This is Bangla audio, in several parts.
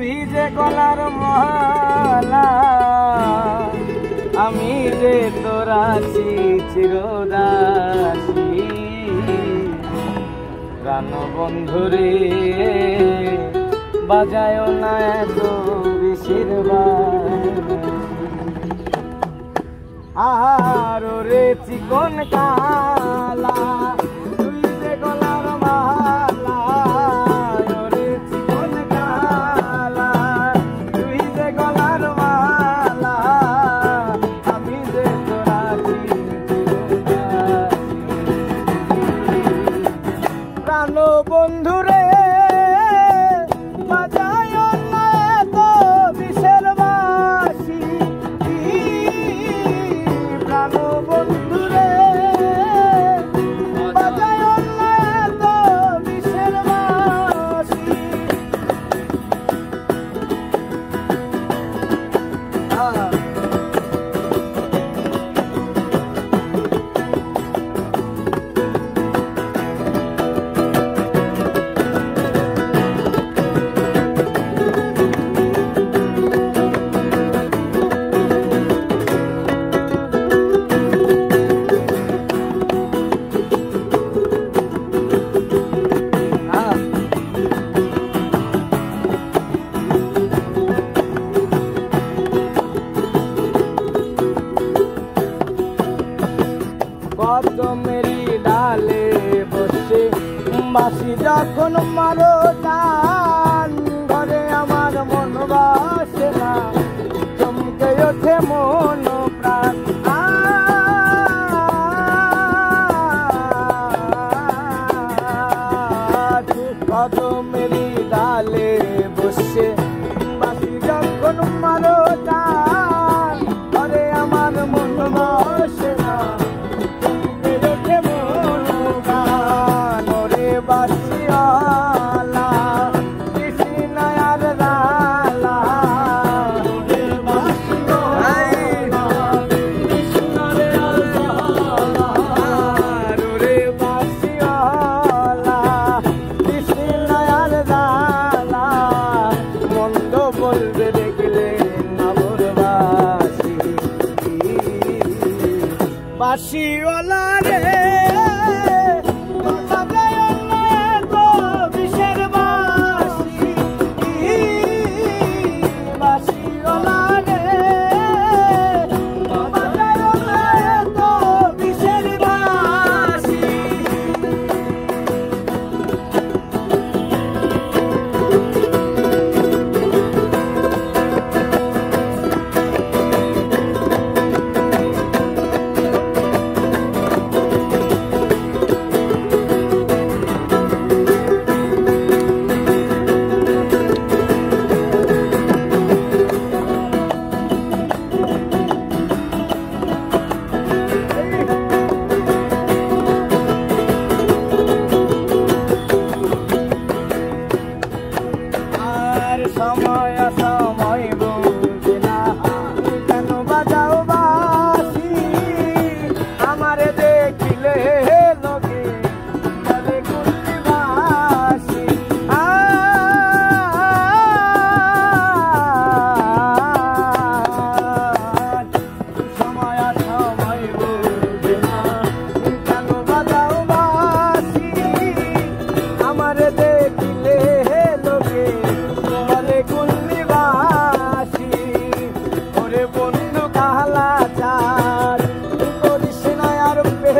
তুই যে কলার মহালা, আমি যে তোর আছি চিরদাসী। প্রাণ বন্ধুরে বাজায় না এত বেশিরবার আর রে চিকন কা জানো বন্ধু রে না বিশের বাসি। জানো বন্ধু Krishna. বাসিওয়ালা রে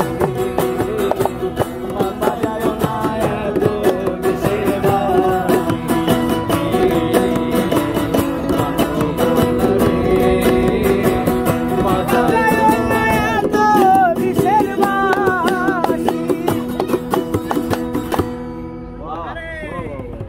you.